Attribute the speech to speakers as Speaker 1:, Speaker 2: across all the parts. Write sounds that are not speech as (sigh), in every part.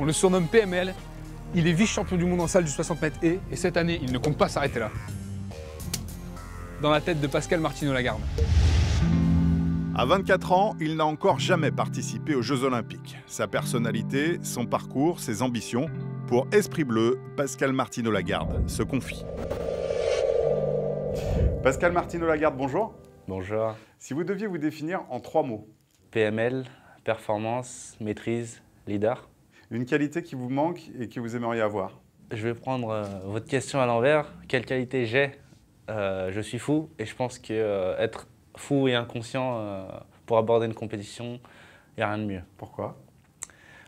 Speaker 1: On le surnomme PML. Il est vice-champion du monde en salle du 60 mètres et, et cette année, il ne compte pas s'arrêter là. Dans la tête de Pascal Martino-Lagarde.
Speaker 2: À 24 ans, il n'a encore jamais participé aux Jeux Olympiques. Sa personnalité, son parcours, ses ambitions, pour Esprit Bleu, Pascal Martino-Lagarde se confie. Pascal Martino-Lagarde, bonjour.
Speaker 3: Bonjour.
Speaker 2: Si vous deviez vous définir en trois mots.
Speaker 3: PML, performance, maîtrise, leader.
Speaker 2: Une qualité qui vous manque et que vous aimeriez avoir.
Speaker 3: Je vais prendre euh, votre question à l'envers. Quelle qualité j'ai? Euh, Je suis fou et je pense que euh, être fou et inconscient euh, pour aborder une compétition, il n'y a rien de mieux.
Speaker 2: Pourquoi?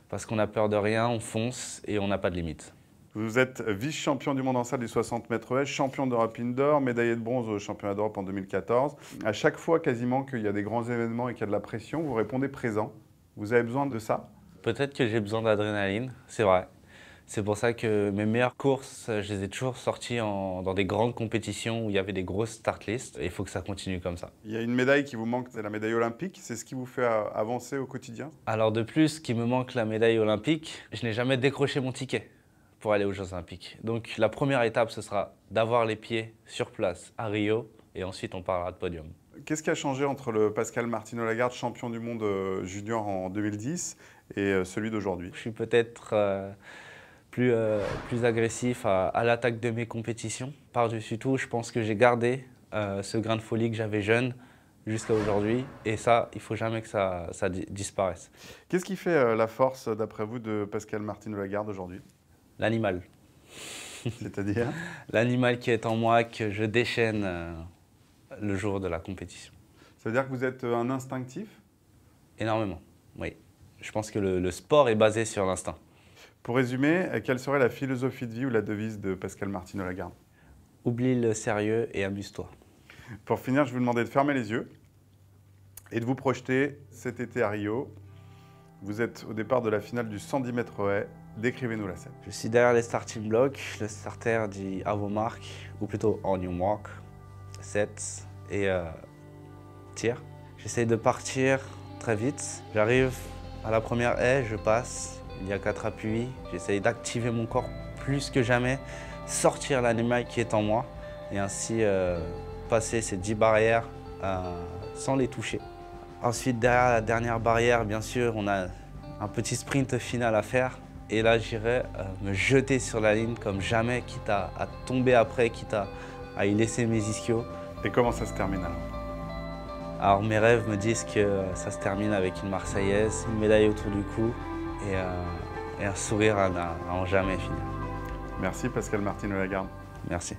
Speaker 3: Parce qu'on a peur de rien, on fonce et on n'a pas de limite.
Speaker 2: Vous êtes vice-champion du monde en salle du 60 mètres haies, champion d'Europe indoor, médaillé de bronze au championnat d'Europe en 2014. À chaque fois quasiment qu'il y a des grands événements et qu'il y a de la pression, vous répondez présent. Vous avez besoin de ça?
Speaker 3: Peut-être que j'ai besoin d'adrénaline, c'est vrai. C'est pour ça que mes meilleures courses, je les ai toujours sorties en- dans des grandes compétitions où il y avait des grosses start lists. Et il faut que ça continue comme ça.
Speaker 2: Il y a une médaille qui vous manque, c'est la médaille olympique. C'est ce qui vous fait avancer au quotidien?
Speaker 3: Alors de plus, qui me manque la médaille olympique, je n'ai jamais décroché mon ticket pour aller aux Jeux olympiques. Donc la première étape, ce sera d'avoir les pieds sur place à Rio et ensuite on parlera de podium.
Speaker 2: Qu'est-ce qui a changé entre le Pascal Martino-Lagarde, champion du monde euh, junior en 2010, et euh, celui d'aujourd'hui?
Speaker 3: Je suis peut-être euh, plus, euh, plus agressif à, à l'attaque de mes compétitions. Par-dessus tout, je pense que j'ai gardé euh, ce grain de folie que j'avais jeune jusqu'à aujourd'hui. Et ça, il faut jamais que ça, ça di- disparaisse.
Speaker 2: Qu'est-ce qui fait la force, d'après vous, de Pascal Martino-Lagarde aujourd'hui?
Speaker 3: L'animal.
Speaker 2: C'est-à-dire? (laughs)
Speaker 3: L'animal qui est en moi, que je déchaîne le jour de la compétition.
Speaker 2: Ça veut dire que vous êtes euh, un instinctif?
Speaker 3: Énormément, oui. Je pense que le, le sport est basé sur l'instinct.
Speaker 2: Pour résumer, euh, quelle serait la philosophie de vie ou la devise de Pascal Martino-Lagarde
Speaker 3: Oublie le sérieux et amuse-toi.
Speaker 2: Pour finir, je vais vous demander de fermer les yeux et de vous projeter cet été à Rio. Vous êtes au départ de la finale du 110 mètres haies. Décrivez-nous la scène.
Speaker 3: Je suis derrière les starting blocks. Le starter dit à vos marques, ou plutôt on your mark, set et euh, tir. J'essaye de partir très vite. J'arrive à la première haie, je passe. Il y a quatre appuis. J'essaye d'activer mon corps plus que jamais, sortir l'animal qui est en moi et ainsi euh, passer ces 10 barrières euh, sans les toucher. Ensuite, derrière la dernière barrière, bien sûr, on a un petit sprint final à faire. Et là, j'irai me jeter sur la ligne comme jamais, quitte à, à tomber après, quitte à, à y laisser mes ischios.
Speaker 2: Et comment ça se termine alors
Speaker 3: Alors mes rêves me disent que euh, ça se termine avec une Marseillaise, une médaille autour du cou et, euh, et un sourire à, à en jamais finir.
Speaker 2: Merci Pascal Martino-Lagarde.
Speaker 3: Merci.